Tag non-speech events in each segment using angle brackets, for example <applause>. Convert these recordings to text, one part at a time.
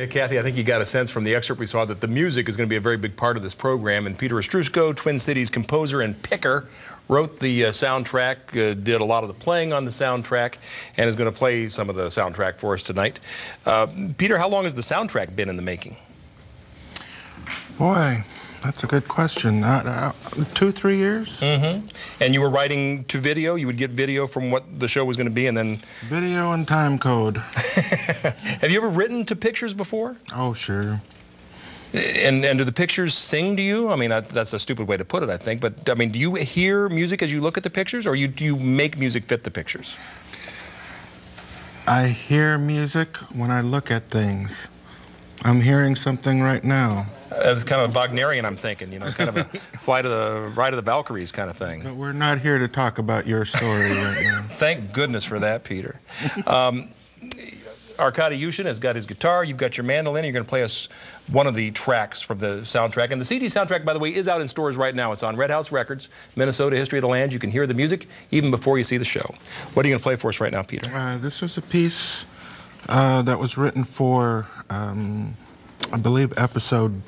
Yeah, Kathy, I think you got a sense from the excerpt we saw that the music is going to be a very big part of this program. And Peter Ostroushko, Twin Cities composer and picker, wrote the uh, soundtrack, uh, did a lot of the playing on the soundtrack, and is going to play some of the soundtrack for us tonight. Uh, Peter, how long has the soundtrack been in the making? Boy, that's a good question. Uh, uh, two, three years? Mm-hmm. And you were writing to video? You would get video from what the show was going to be and then... Video and time code. <laughs> Have you ever written to pictures before? Oh, sure. And, and do the pictures sing to you? I mean, that's a stupid way to put it, I think. But, I mean, do you hear music as you look at the pictures, or you, do you make music fit the pictures? I hear music when I look at things. I'm hearing something right now. It's kind of Wagnerian, I'm thinking, you know, kind of a <laughs> flight of the ride of the Valkyries kind of thing. But we're not here to talk about your story right now. <laughs> Thank goodness for that, Peter. Um, Arkady Yushin has got his guitar. You've got your mandolin. You're going to play us one of the tracks from the soundtrack. And the CD soundtrack, by the way, is out in stores right now. It's on Red House Records, Minnesota History of the Land. You can hear the music even before you see the show. What are you going to play for us right now, Peter? Uh, this was a piece uh, that was written for, um, I believe, episode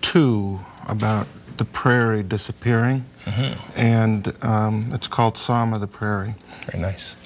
two about the prairie disappearing. Mm -hmm. And um, it's called Psalm of the Prairie. Very nice.